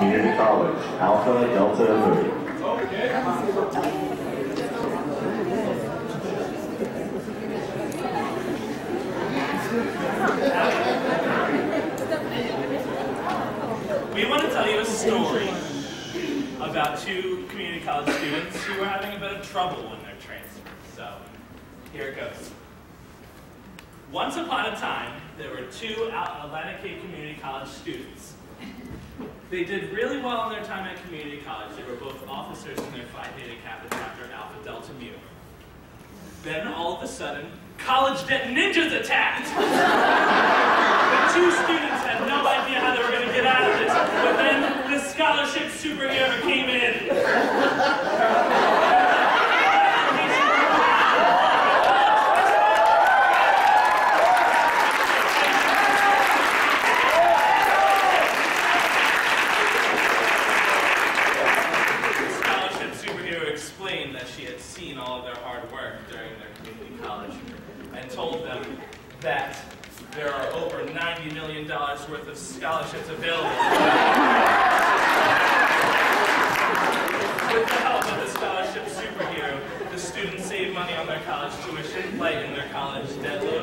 Community College, Alpha Delta Phi. We want to tell you a story about two community college students who were having a bit of trouble in their transfer. So, here it goes. Once upon a time, there were two Atlantic Cape Community College students. They did really well in their time at community college. They were both officers in their Phi Theta Kappa chapter, Alpha Delta Mu. Then, all of a sudden, college debt ninjas attacked! explained that she had seen all of their hard work during their community college and told them that there are over $90 million worth of scholarships available. With the help of the scholarship superhero, the students save money on their college tuition, lighten their college debt load,